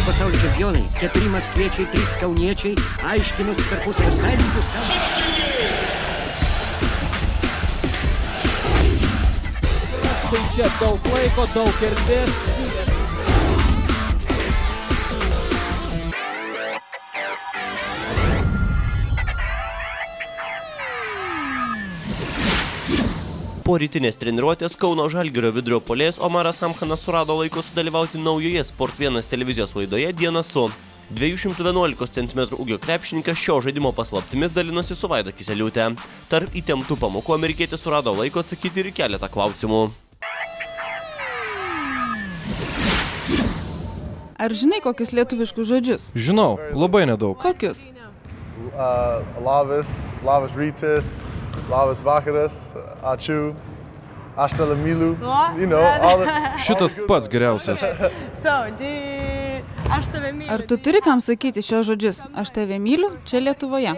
keturi pasaulio čempionai, keturi maskviečiai, trys kauniečiai aiškinosi tarpusavio santykius. Tai čia daug laiko, daug erdvės. Po rytinės treniruotės Kauno Žalgirio vidurio polės Omaras Amchanas surado laiko sudalyvauti naujoje Sport 1 televizijos laidoje Diena su. 211 cm ūgio krepšininkas šio žaidimo paslaptimis dalinosi su Vaida Kiseliūtė. Tarp įtemptų pamokų amerikietis surado laiko atsakyti ir keletą klausimų. Ar žinai kokius lietuviškus žodžius? Žinau, labai nedaug. Kokius? uh, labas, labas rytas, labas vakaras, ačiū, hasta la milu, you know, all the... Šitas pats geriausias. So, do you... Aš tave myliu. Ar tu turi kam sakyti šios žodžius? Aš tave myliu čia Lietuvoje.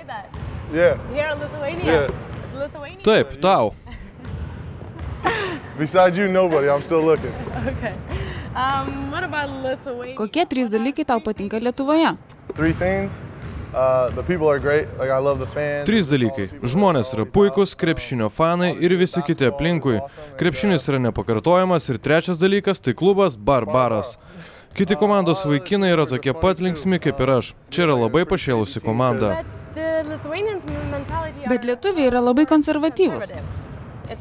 Yeah, yeah. Taip, tau. Besides you, nobody, I'm still looking. Okay. Um, what about Lithuania? Kokie trys dalykai tau patinka Lietuvoje? Three things. Uh, the people are great. Like I love the fans. Trys dalykai. Žmonės yra puikus, krepšinio fanai ir visi kiti aplinkui. Krepšinis yra nepakartojamas ir trečias dalykas tai klubas Barbaras. Kiti komandos vaikinai yra tokie pat linksmi kaip ir aš. Čia yra labai pašėlusi komanda. Bet lietuviai yra labai konservatyvūs.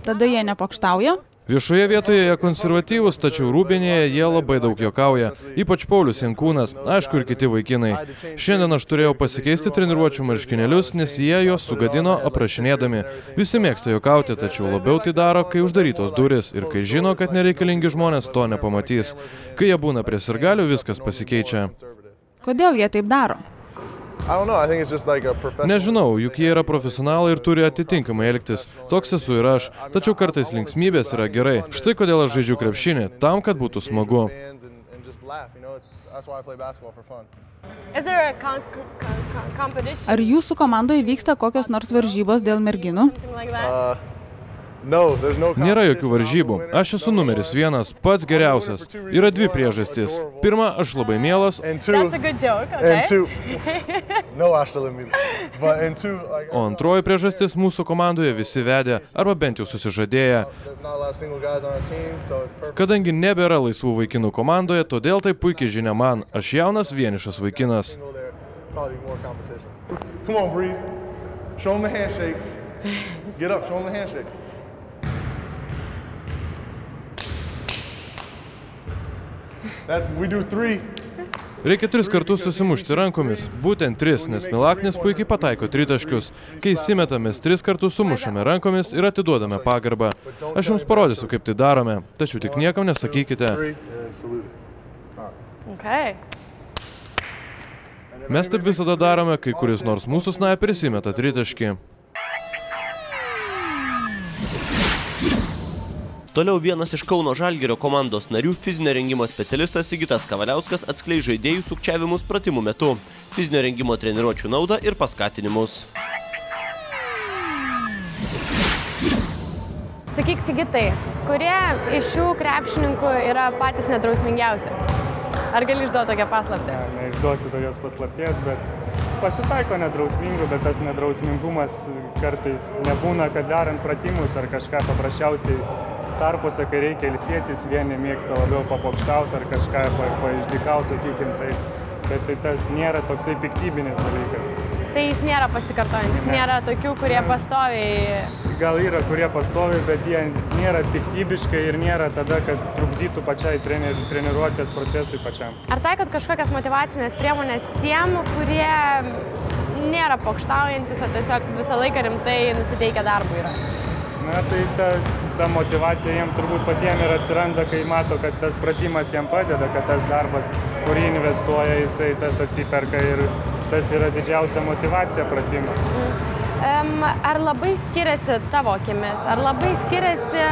Tada jie nepakštauja. Viešoje vietoje jie konservatyvūs, tačiau rūbinėje jie labai daug jokauja. Ypač Paulius Jankūnas, aišku ir kiti vaikinai. Šiandien aš turėjau pasikeisti treniruočių marškinėlius, nes jie juos sugadino aprašinėdami. Visi mėgsta jokauti, tačiau labiau tai daro, kai uždarytos duris ir kai žino, kad nereikalingi žmonės to nepamatys. Kai jie būna prie sirgalių, viskas pasikeičia. Kodėl jie taip daro? Nežinau, juk jie yra profesionalai ir turi atitinkamai elgtis. Toks esu ir aš. Tačiau kartais linksmybės yra gerai. Štai kodėl aš žaidžiu krepšinį. Tam, kad būtų smagu. Ar jūsų komandoje vyksta kokios nors varžybos dėl merginų? Uh. Nėra jokių varžybų. Aš esu numeris vienas, pats geriausias. Yra dvi priežastys. Pirma, aš labai mielas, o antroji priežastis mūsų komandoje visi vedė, arba bent jau susižadėję. Kadangi nebėra laisvų vaikinų komandoje, todėl tai puikiai žinia man. Aš jaunas vienišas vaikinas. Come on, Breeze. Show him the handshake. Get up, show him the handshake. Reikia tris kartus susimušti rankomis. Būtent tris, nes Milaknis puikiai pataiko tritaškius. Kai įsimetamės tris kartus sumušame rankomis ir atiduodame pagarbą. Aš jums parodysiu, kaip tai darome. Tačiau tik niekam nesakykite. Okay. Mes taip visada darome, kai kuris nors mūsų snaiperis įmeta tritaškį. Toliau vienas iš Kauno Žalgirio komandos narių fizinio rengimo specialistas Sigitas Kavaliauskas atskleis žaidėjų sukčiavimus pratimų metu, fizinio rengimo treniruočių naudą ir paskatinimus. Sakyk, Sigitai, kurie iš šių krepšininkų yra patys nedrausmingiausi? Ar gali išduoti tokią paslaptį? Neišduosiu tokios paslapties, bet pasitaiko nedrausmingų, bet tas nedrausmingumas kartais nebūna, kad darant pratimus ar kažką paprasčiausiai tarpuose, kai reikia ilsėtis, vieni mėgsta labiau papokštauti ar kažką pa, paišdykauti, sakykime, tai, bet tai tas nėra toksai piktybinis dalykas. Tai jis nėra pasikartojantis, nėra tokių, kurie pastoviai... Gal yra kurie pastovi, bet jie nėra piktybiškai ir nėra tada, kad trukdytų pačiai trener, treniruotės procesui pačiam. Ar taikot kažkokias motivacinės priemonės tiem, kurie nėra pokštaujantis, o tiesiog visą laiką rimtai nusiteikę darbui yra? Na tai tas, ta motivacija jiem turbūt patiems ir atsiranda, kai mato, kad tas pratimas jiem padeda, kad tas darbas, kurį investuoja, jisai tas atsiperka ir tas yra didžiausia motivacija pratimą. Um, ar labai skiriasi tavo akimis, ar labai skiriasi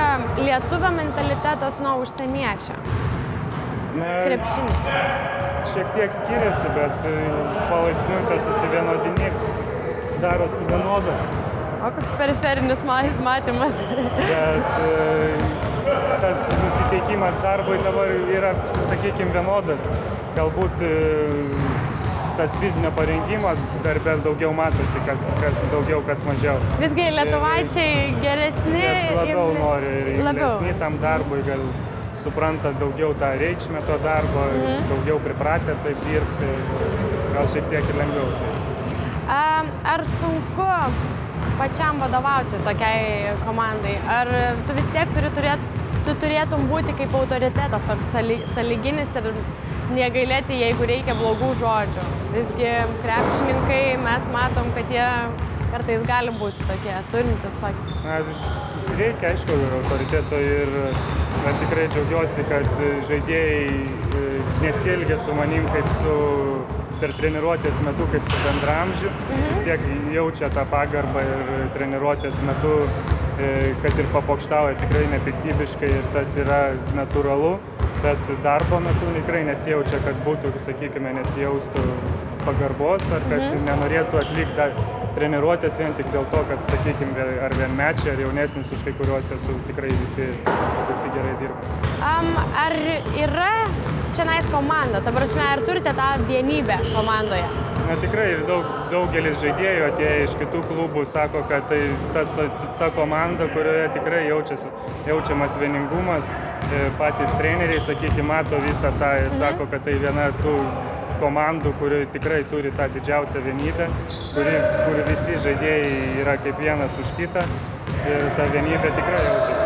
lietuvio mentalitetas nuo užsieniečio? Na, Krepšinį. šiek tiek skiriasi, bet e, palaipsniui tas susivienodinės darosi vienodas. O koks periferinis ma- matymas? Bet e, tas nusiteikimas darbui dabar yra, sakykime, vienodas. Galbūt e, tas fizinio parengimo darbe daugiau matosi, kas, kas daugiau, kas mažiau. Visgi lietuvaičiai geresni. Labiau ir- nori ir imlesni tam darbui, gal supranta daugiau tą reikšmę to darbo, Mhm. daugiau pripratę taip dirbti, gal šiek tiek ir lengviau. Ar sunku pačiam vadovauti tokiai komandai? Ar tu vis tiek turi turėt, tu turėtum būti kaip autoritetas, toks sali- sąlyginis ir negailėti, jeigu reikia blogų žodžių? Visgi krepšininkai mes matom, kad jie kartais gali būti tokie, turintis tokį. Na, reikia, aišku, ir autoriteto ir na, tikrai džiaugiuosi, kad žaidėjai e, nesielgia su manim kaip su per treniruotės metu kaip su bendramžiu. Vis tiek jaučia tą pagarbą ir treniruotės metu, e, kad ir papokštauja tikrai nepiktybiškai ir tas yra natūralu, bet darbo metu tikrai nesijaučia, kad būtų, sakykime, nesijaustų pagarbos ar kad nenorėtų atlikti treniruotės vien tik dėl to, kad, sakykime, ar vienmečiai, ar jaunesnis už kai kuriuos esu tikrai visi, visi gerai dirba. Am, ar yra čia nais komanda? Ta prasme, ar turite tą vienybę komandoje? Na tikrai daug, daugelis žaidėjų atėję iš kitų klubų sako, kad tai tas, ta, ta komanda, kurioje tikrai jaučiasi, jaučiamas vieningumas, e, patys treneriai, sakykime, mato visą tą ir sako, kad tai viena tų komandų, kuri tikrai turi tą didžiausią vienybę, kuri, kur visi žaidėjai yra kaip vienas už kitą ir ta vienybė tikrai jaučiasi.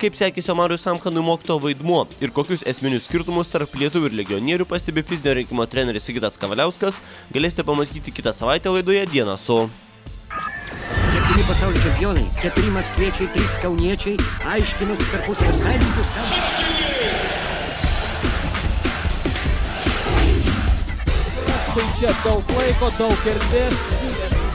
Kaip sekėsi Omarui Samkanui mokyto vaidmuo ir kokius esminius skirtumus tarp lietuvių ir legionierių pastebi fizinio rinkimo treneris Sigitas Kavaliauskas, galėsite pamatyti kitą savaitę laidoje Dieną su. Septyni pasaulio čempionai, keturi maskviečiai, trys kauniečiai, aiškinosi tarpusavio sąlygius. Tai čia daug laiko, daug erdvės.